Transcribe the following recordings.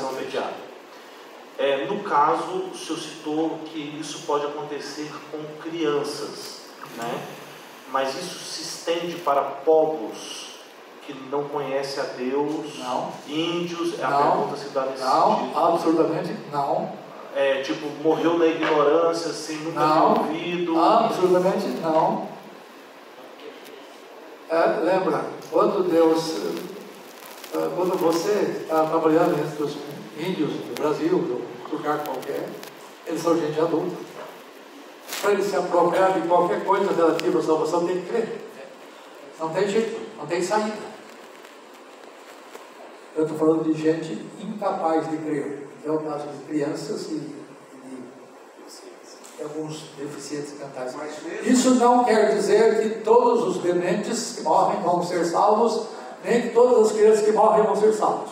imediata. É, no caso, o senhor citou que isso pode acontecer com crianças, né? mas isso se estende para povos que não conhecem a Deus, Não. índios, é a Não. pergunta se dá nesse Não, sentido. absolutamente não. É, tipo, morreu na ignorância, sem nunca Não. ter ouvido. Absolutamente não. É, lembra, quando Deus, quando você está trabalhando entre os índios do Brasil, do lugar qualquer, eles são gente adulta. Para eles se apropriar de qualquer coisa relativa à salvação, tem que crer. Não tem jeito, não tem saída. Eu estou falando de gente incapaz de crer. É o caso de crianças e, e de alguns deficientes mentais. Isso não quer dizer que todos os dementes que morrem vão ser salvos, nem todas as crianças que morrem vão ser salvos.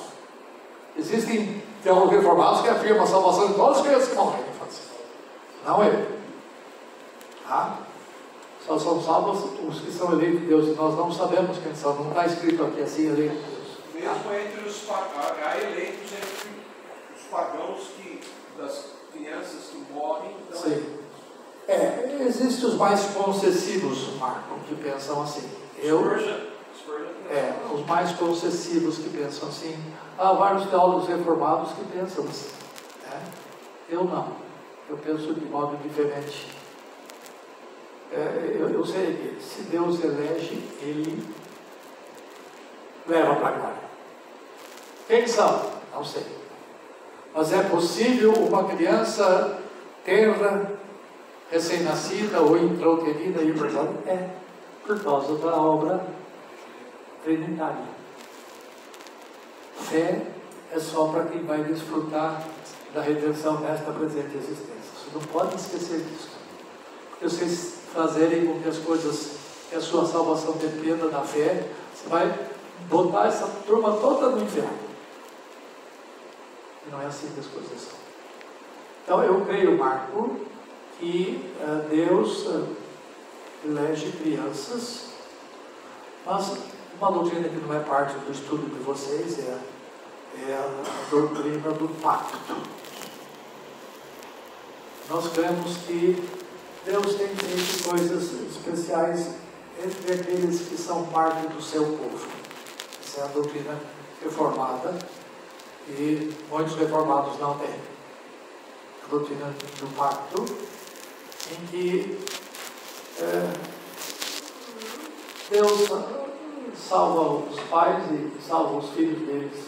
Existem teólogos reformados que afirmam a salvação de todas as crianças que morrem. Não é. Tá? Só são salvos os que são eleitos de Deus e nós não sabemos quem são. Não está escrito aqui assim, eleito de Deus. Mesmo entre os há eleitos entre os pagãos que das crianças que morrem, então Sim. É, existem os mais concessivos, Marco, que pensam assim. Eu, É, os mais concessivos que pensam assim. Há vários teólogos reformados que pensam assim. né? Eu não. Eu penso de modo diferente. É, eu, eu sei que se Deus elege, Ele leva para a. Quem são? Não sei. Mas é possível uma criança terra, recém-nascida ou intrauterina a glória? É, por causa da obra trinitária. Fé é só para quem vai desfrutar da redenção nesta presente existência. Você não pode esquecer disso. Porque vocês fazerem com que as coisas, que a sua salvação dependa da fé, você vai botar essa turma toda no inferno. E não é assim que as coisas são. Então eu creio, Marco, que eh, Deus eh, elege crianças, mas uma doutrina que não é parte do estudo de vocês é, é a doutrina do pacto. Nós cremos que Deus tem feito coisas especiais entre aqueles que são parte do seu povo. Essa é a doutrina reformada e muitos reformados não têm. A doutrina do pacto, em que é, Deus salva os pais e salva os filhos deles.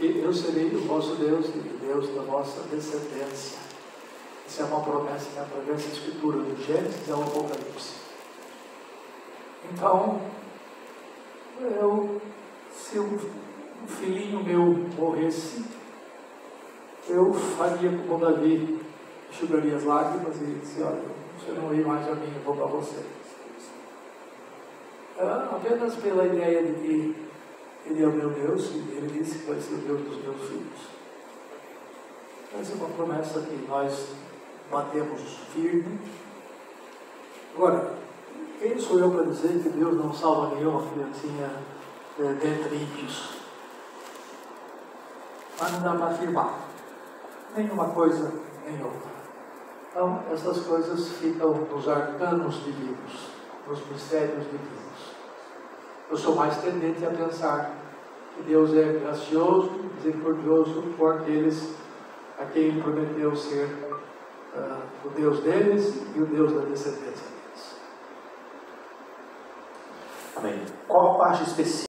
E eu serei o vosso Deus e o Deus da vossa descendência. Isso é uma promessa que atravessa a escritura do Gênesis ao Apocalipse. Então, eu, se um um filhinho meu morresse, eu faria como Davi, enxugaria as lágrimas e disse, olha, você não ri mais a mim, eu vou para você. Ah, apenas pela ideia de que ele é o meu Deus e ele disse que vai ser o Deus dos meus filhos. Essa é uma promessa que nós batemos firme. Agora, quem sou eu para dizer que Deus não salva nenhuma criancinha eh, dentre ímpios? Mas não dá para afirmar. Nenhuma coisa, nem outra. Então, essas coisas ficam nos arcanos divinos, nos mistérios divinos. Eu sou mais tendente a pensar que Deus é gracioso, misericordioso por aqueles a quem Ele prometeu ser ah, o Deus deles e o Deus da descendência deles. Amém. Qual a parte específica?